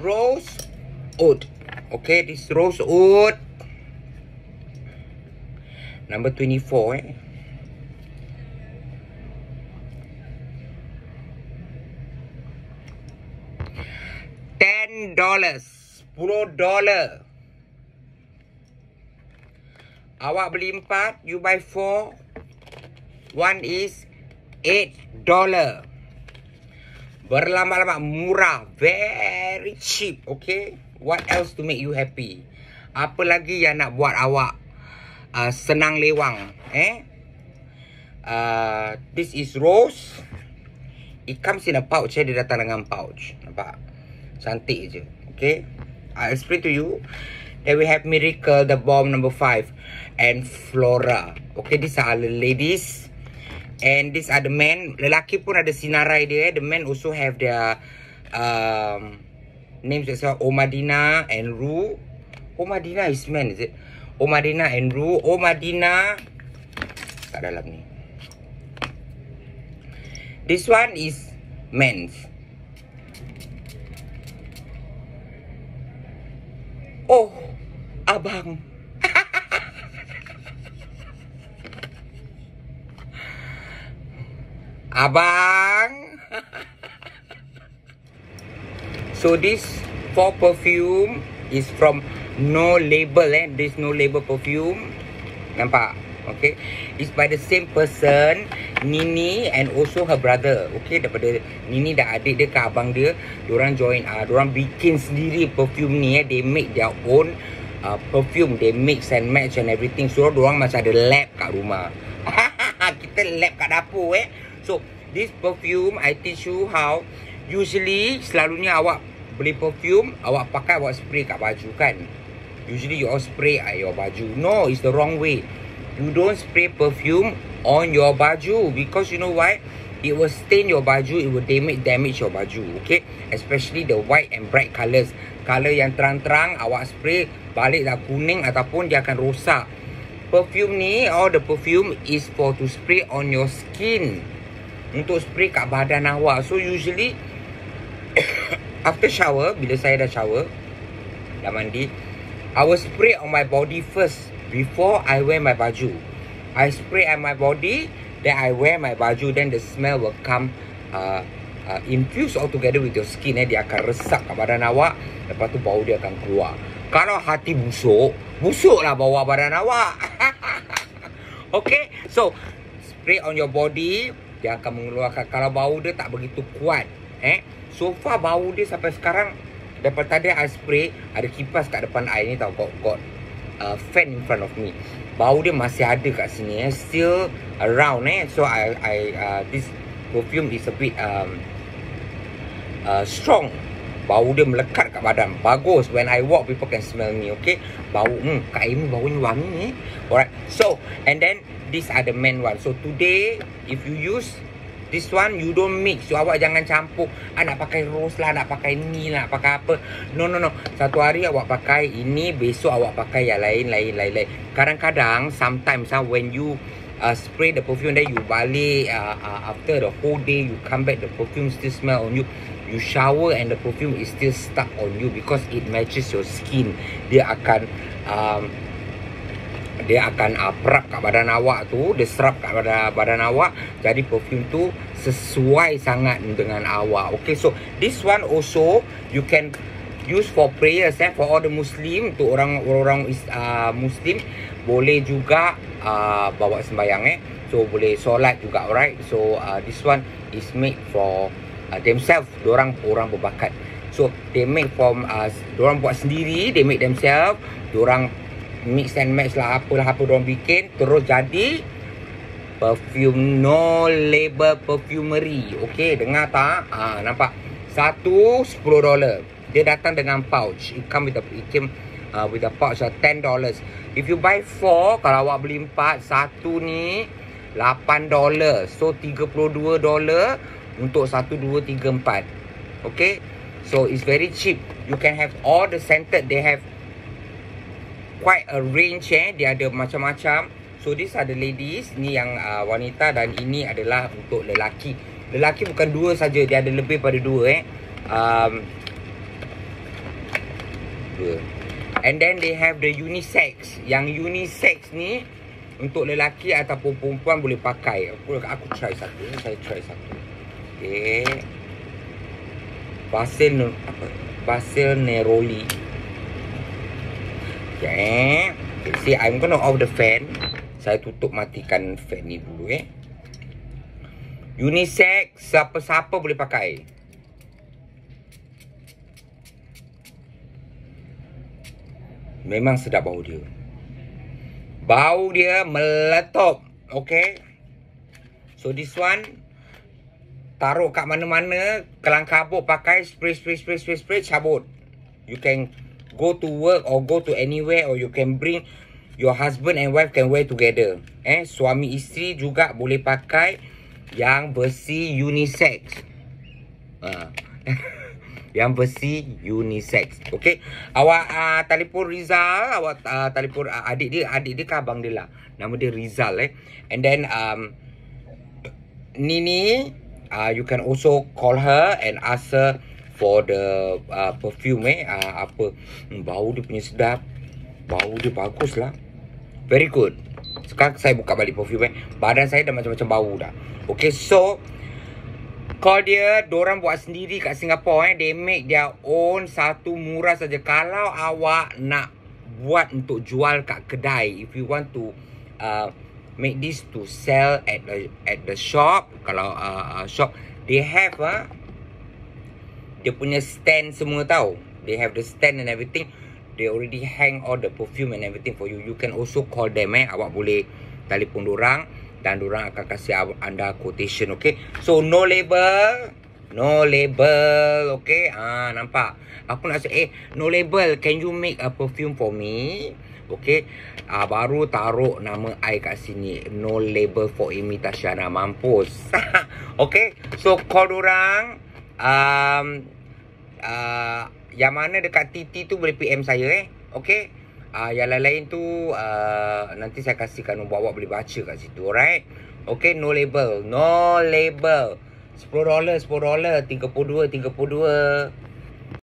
rose oud. Okay, this rose oud. Number 24 eh. Ten dollars. Sepuluh dollar. Awak beli empat, you buy four. One is eight dollar. Berlama-lama murah, very cheap, okay? What else to make you happy? Apa lagi yang nak buat awak uh, senang lewang, eh? Uh, this is rose. It comes in a pouch, eh? Dia datang dengan pouch. Nampak? Cantik je, okay? I explain to you. Then we have Miracle, the bomb number five. And Flora. Okay, these are the ladies. And these are the men. Lelaki pun ada sinarai dia. The men also have their um, names as well. Omadina and Ru. Omadina is men, is it? Omadina and Ru. Omadina. Kat dalam ni. This one is men's. Oh, abang. Abang. so this for perfume is from no label eh. This no label perfume. Nampak? Okay. It's by the same person. Nini and also her brother. Okay. Daripada Nini dan adik dia ke abang dia. Diorang join. Uh, Diorang bikin sendiri perfume ni eh. They make their own uh, perfume. They mix and match and everything. So, diorang macam ada lab kat rumah. Kita lab kat dapur eh. So, this perfume I teach you how usually selalunya awak beli perfume, awak pakai awak spray kat baju kan. Usually you all spray at your baju. No, it's the wrong way. You don't spray perfume on your baju because you know why? It will stain your baju, it will damage damage your baju, okay? Especially the white and bright colours. Colour yang terang-terang awak spray balik dah kuning ataupun dia akan rosak. Perfume ni, all the perfume is for to spray on your skin untuk spray kat badan awak. So usually after shower, bila saya dah shower, dah mandi, I will spray on my body first before I wear my baju. I spray on my body, then I wear my baju, then the smell will come uh, uh, infuse all together with your skin. Eh. Dia akan resap kat badan awak, lepas tu bau dia akan keluar. Kalau hati busuk, busuklah bau badan awak. okay, so spray on your body, dia akan mengeluarkan kalau bau dia tak begitu kuat eh? So far bau dia sampai sekarang dapat tadi I spray ada kipas kat depan air ni tau got, got uh, fan in front of me. Bau dia masih ada kat sini eh? Still around eh? So I I uh, this perfume is a bit um, uh, strong. Bau dia melekat kat badan. Bagus. When I walk people can smell me okay? Bau hmm Kak Amy baunya wangi eh? Alright. So and then These are the men one. So today, if you use this one, you don't mix. So awak jangan campur. Ah, nak pakai rose lah, nak pakai ni lah, pakai apa. No, no, no. Satu hari awak pakai ini, besok awak pakai yang lain, lain, lain, lain. Kadang-kadang, sometimes ah, when you uh, spray the perfume, then you balik uh, uh, after the whole day, you come back, the perfume still smell on you. You shower and the perfume is still stuck on you because it matches your skin. Dia akan um, dia akan aprap kat badan awak tu dia serap kat badan, badan awak jadi perfume tu sesuai sangat dengan awak. Okay so this one also you can use for prayers eh for all the muslim tu orang orang uh, muslim boleh juga uh, bawa sembahyang eh. So boleh solat juga alright. So uh, this one is made for uh, themselves. Orang orang berbakat. So they make from uh, orang buat sendiri they make themselves. Orang mix and match lah apalah apa orang bikin terus jadi perfume no label perfumery. Okey dengar tak? Ah ha, nampak? Satu 10 dolar dia datang dengan pouch. It come with a it came uh, with a pouch of 10 dollars. If you buy four kalau awak beli empat satu ni 8 dolar so 32 dolar untuk satu dua tiga empat. Okay so it's very cheap. You can have all the scented. They have quite a range eh dia ada macam-macam so these are the ladies ni yang uh, wanita dan ini adalah untuk lelaki lelaki bukan dua saja dia ada lebih pada dua eh um. And then they have the unisex. Yang unisex ni untuk lelaki ataupun perempuan boleh pakai. Aku aku try satu. Saya try satu. Okay. Basil? Basil neroli. Okay. okay. See, I'm gonna off the fan. Saya tutup matikan fan ni dulu eh. Unisex siapa-siapa boleh pakai. Memang sedap bau dia. Bau dia meletup. Okay. So this one. Taruh kat mana-mana. Kelang kabut pakai. Spray, spray, spray, spray, spray. Cabut. You can go to work or go to anywhere. Or you can bring your husband and wife can wear together. Eh, Suami isteri juga boleh pakai yang besi unisex. Ha. yang besi unisex. Okey. Awak uh, telefon Rizal, awak uh, telefon uh, adik dia, adik dia ke abang dia lah. Nama dia Rizal eh. And then um Nini, uh, you can also call her and ask her for the uh, perfume eh uh, apa hmm, bau dia punya sedap. Bau dia bagus lah. Very good. Sekarang saya buka balik perfume eh. Badan saya dah macam-macam bau dah. Okay, so kalau dia orang buat sendiri kat Singapore eh, they make their own satu murah saja. Kalau awak nak buat untuk jual kat kedai, if you want to uh, make this to sell at the at the shop, kalau uh, uh, shop they have ah, uh, dia punya stand semua tahu. They have the stand and everything. They already hang all the perfume and everything for you. You can also call them eh. Awak boleh telefon orang dan orang akan kasih anda quotation okey so no label. No label okey ah nampak? Aku nak say eh no label. Can you make a perfume for me? Okey ah baru taruh nama I kat sini. No label for Amy Tashana mampus. Okey so call orang um uh, yang mana dekat TT tu boleh PM saya eh. Okey uh, yang lain-lain tu uh, nanti saya kasihkan nombor awak boleh baca kat situ alright? Okay no label. No label. 10 dolar 10 dolar. 32 32